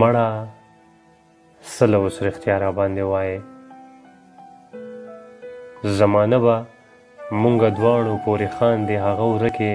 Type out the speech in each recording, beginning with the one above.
مړه سله اوس رښتیا را باندې وایې زمانه به مونږ دواړو پورې خاندې هغه ورکې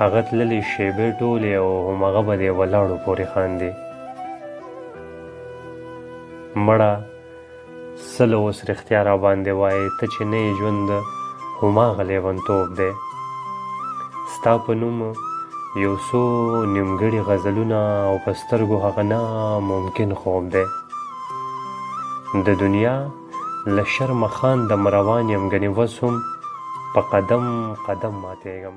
هغه تللې شیبې ټولې او همغه به دی ولاړو پورې خاندې مړه سلو اوس رښتیا را باندې وایې ته چې نه یې ژوند هماغه لیونتوب دی ستا په نوم یو څو نیمګړي غزلونه او په سترګو هغه نه ممکن خوب دی د دنیا له شرمه خان د مروان یم ګنې وس هم په قدم قدم ماتېږم